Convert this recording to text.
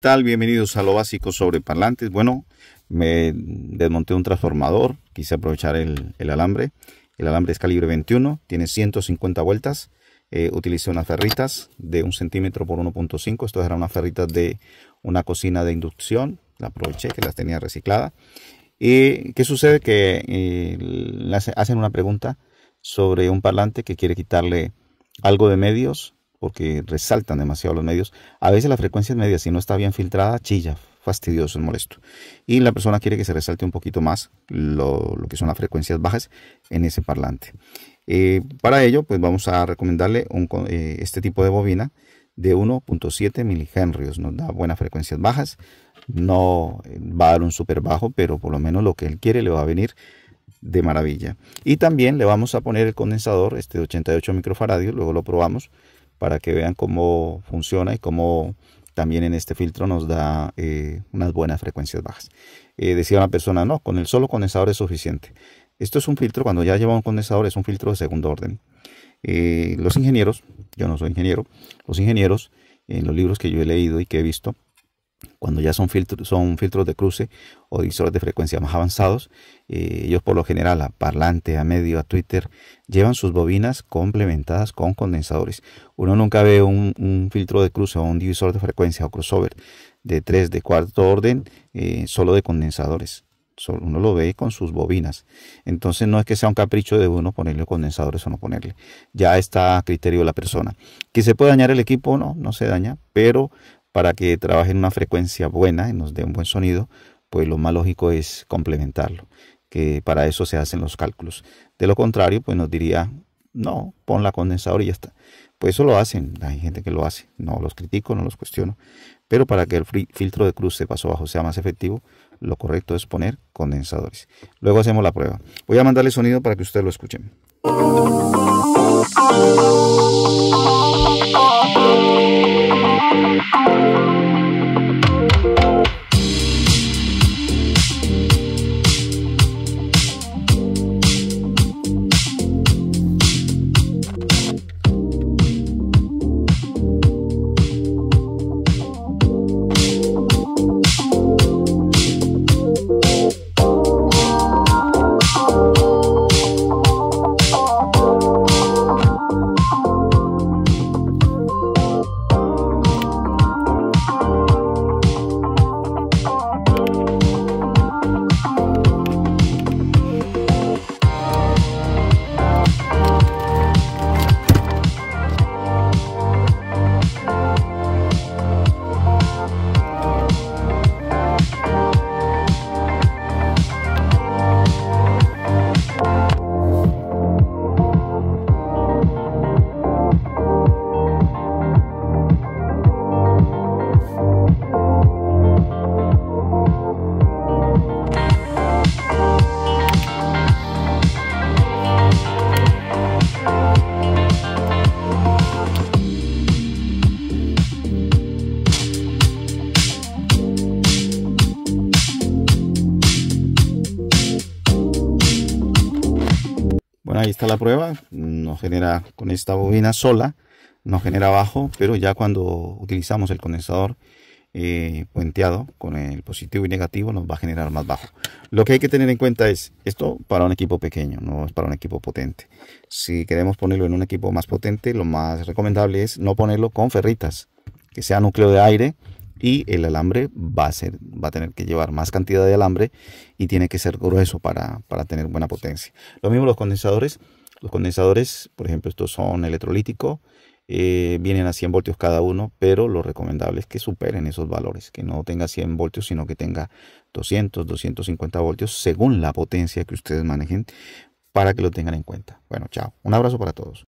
tal? Bienvenidos a lo básico sobre parlantes. Bueno, me desmonté un transformador, quise aprovechar el, alambre. El alambre es calibre 21, tiene 150 vueltas. Eh, utilicé unas ferritas de un centímetro por 1.5. Estas eran unas ferritas de una cocina de inducción. La aproveché, que las tenía recicladas. ¿Y qué sucede? Que eh, hacen una pregunta sobre un parlante que quiere quitarle algo de medios porque resaltan demasiado los medios. A veces la frecuencia media, si no está bien filtrada, chilla, fastidioso, es molesto. Y la persona quiere que se resalte un poquito más lo, que son las frecuencias bajas en ese parlante. Eh, para ello, pues vamos a recomendarle un, eh, este tipo de bobina de 1.7 milihenrios. Nos da buenas frecuencias bajas. No eh, va a dar un super bajo, pero por lo menos lo que él quiere le va a venir de maravilla. Y también le vamos a poner el condensador, este de 88 microfaradios, luego lo probamos para que vean cómo funciona y cómo también en este filtro nos da eh, unas buenas frecuencias bajas. Eh, decía una persona, no, con el solo condensador es suficiente. Esto es un filtro, cuando ya lleva un condensador, es un filtro de segundo orden. Eh, los ingenieros, yo no soy ingeniero, los ingenieros, en los libros que yo he leído y que he visto, cuando ya son filtros, son filtros de cruce o divisores de frecuencia más avanzados, eh, ellos por lo general a parlante, a medio, a Twitter, llevan sus bobinas complementadas con condensadores. Uno nunca ve un, filtro de cruce o un divisor de frecuencia o crossover de 3, de cuarto orden, eh, solo de condensadores. Uno lo ve con sus bobinas. Entonces no es que sea un capricho de uno ponerle condensadores o no ponerle. Ya está a criterio de la persona. ¿Que se puede dañar el equipo? No, no se daña, pero para que trabaje en una frecuencia buena y nos dé un buen sonido, pues lo más lógico es complementarlo, que para eso se hacen los cálculos. De lo contrario, pues nos diría, no, pon la condensador y ya está. Pues eso lo hacen, hay gente que lo hace, no los critico, no los cuestiono, pero para que el filtro de cruce paso bajo sea más efectivo, lo correcto es poner condensadores. Luego hacemos la prueba. Voy a mandarle sonido para que ustedes lo escuchen. Ahí está la prueba. no genera con esta bobina sola, no genera bajo, pero ya cuando utilizamos el condensador eh, puenteado con el positivo y negativo nos va a generar más bajo. Lo que hay que tener en cuenta es esto para un equipo pequeño, no es para un equipo potente. Si queremos ponerlo en un equipo más potente, lo más recomendable es no ponerlo con ferritas, que sea núcleo de aire y el alambre va a, ser, va a tener que llevar más cantidad de alambre y tiene que ser grueso para, tener buena potencia. Lo mismo los condensadores. Los condensadores, por ejemplo, estos son electrolíticos, eh, vienen a 100 voltios cada uno, pero lo recomendable es que superen esos valores, que no tenga 100 voltios, sino que tenga 200, 250 voltios según la potencia que ustedes manejen para que lo tengan en cuenta. Bueno, chao. Un abrazo para todos.